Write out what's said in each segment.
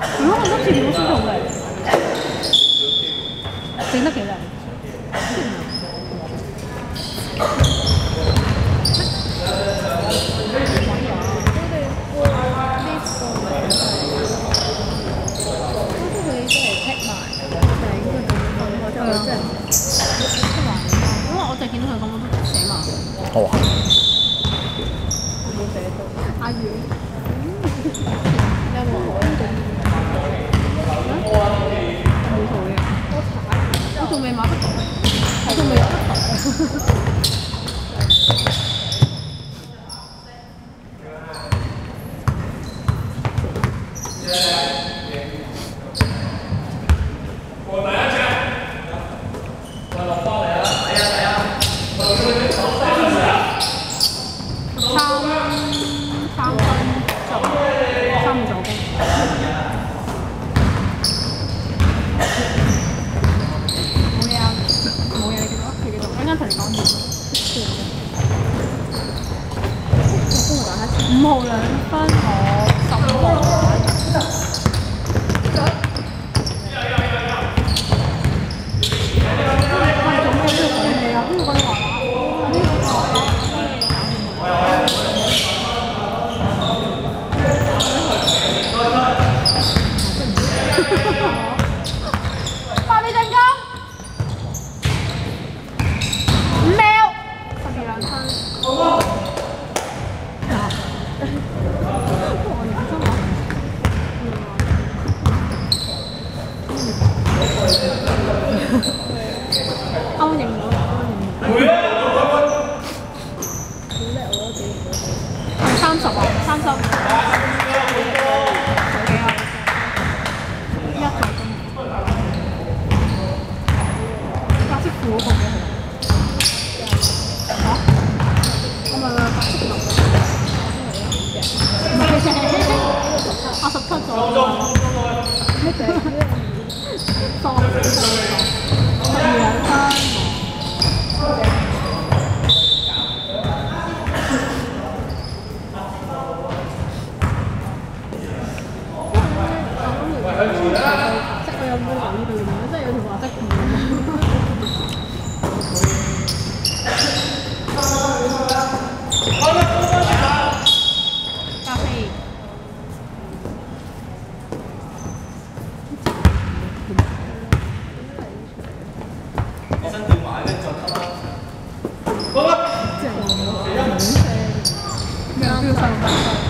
佢可能今次點都好靚，整得幾靚。因為我就見到佢咁，我都寫埋。好啊。阿遠，你有冇學？冇做嘅。我仲未買得台，我仲未有得台。三三分就三五助攻。冇嘢啊，冇嘢，你繼續，你繼續，我陣間同你講完。五號兩分，我十號。我哋做咩都要講嘢啊？邊個講你話？呢個快啲進攻！五秒，十二兩分。歐型佬，歐型佬。係三十啊，三十。有幾啊？一個鐘。白色褲嗰個幾好？嚇？我咪白色褲。唔係，我十七咗。咩仔？當十二兩分。即係我有冇留意到？即係有條白色褲。咖啡。咩啊？標上你唔可以咁笑嚟，係啊！你幫佢唔少咯，好貴嘅。全全全有四十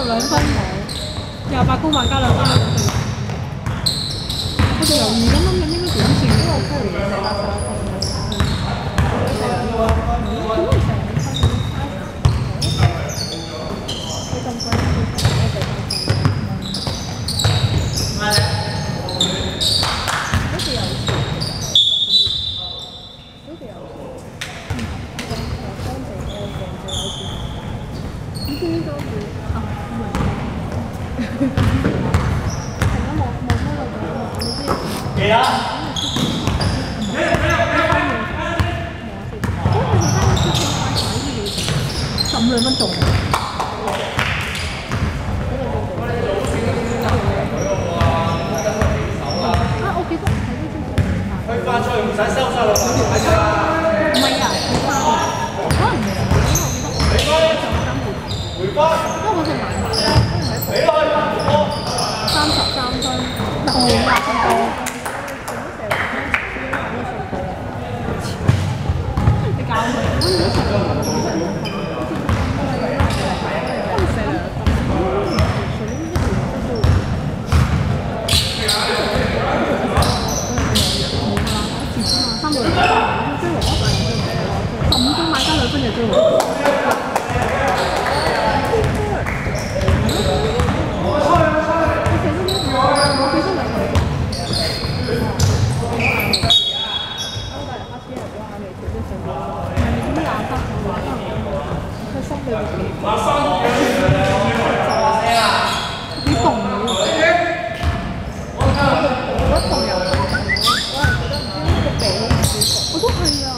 十兩分冇，廿八公萬加兩分，我仲猶豫緊諗緊應該點算，因為我 carry 嘅係垃圾。十五兩分鐘。啊！我記得睇呢張相。佢發菜唔使收晒落去，係啊！唔係啊，可能唔係，因為我記得我上三倍，回翻，因為我係買埋俾落去，我三十三分，好廿分多。你教佢。三個人，即係我分就追我。你懂嘅我都係啊。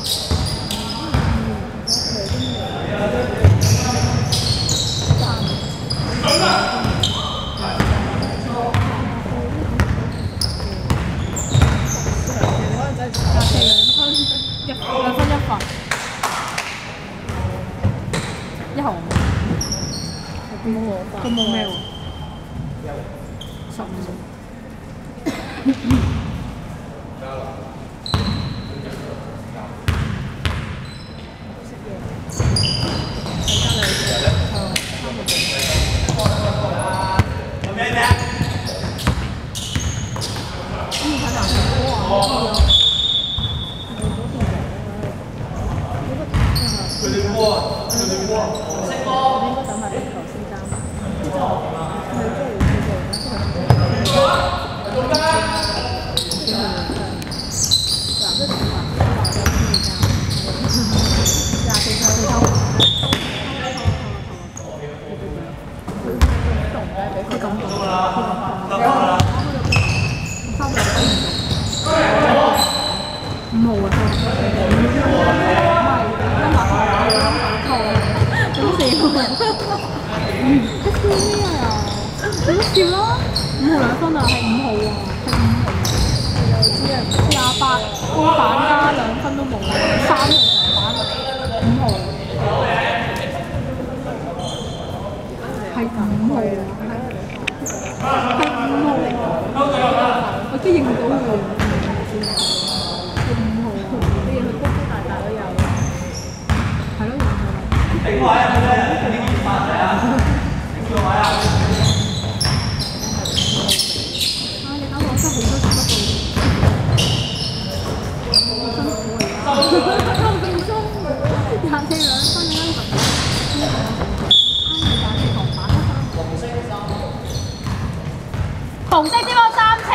廿四兩分，一兩分一罰，一毫冇我，佢冇咩喎？十五。號啊！唔係，咁笑。佢笑咩啊？你都笑啦！五號兩分啊，係五號啊，係五號。廿八高板加兩分都冇，三號長板，五號。係五號啊！係五號嚟，我真認到佢。係五號啊！你認佢高高大大都有。係咯，認到啦。啊！你搞到我真係好多時都好辛苦啊！三分鐘，廿四兩分啦，紅色之波三次。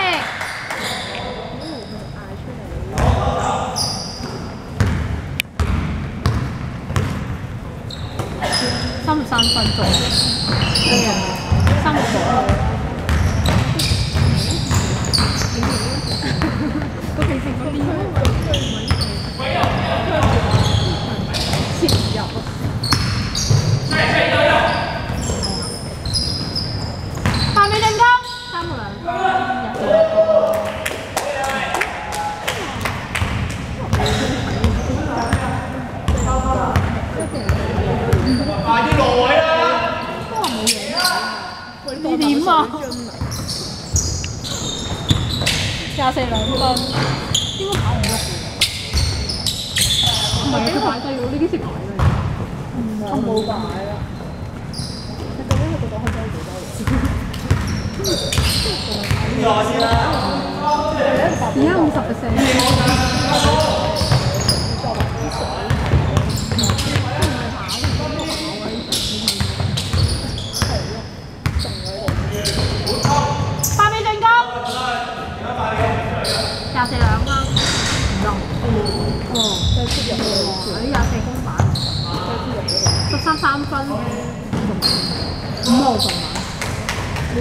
三十三分鐘，三十個。個平時嗰邊切入。下面進攻，三個兩分。快啲落位啦！你點啊？廿四兩分，應該跑唔得嘅。唔係佢擺低咗，呢啲識擺㗎。我冇擺啊。你究竟係覺得開張幾多落先啦！而家五十 percent。八秒進攻，廿四兩分，唔用。哦，哇！啲廿四公板，十三三分，五毫同板。放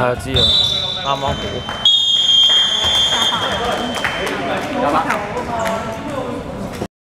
啊？係啊，知啊，啱啱好。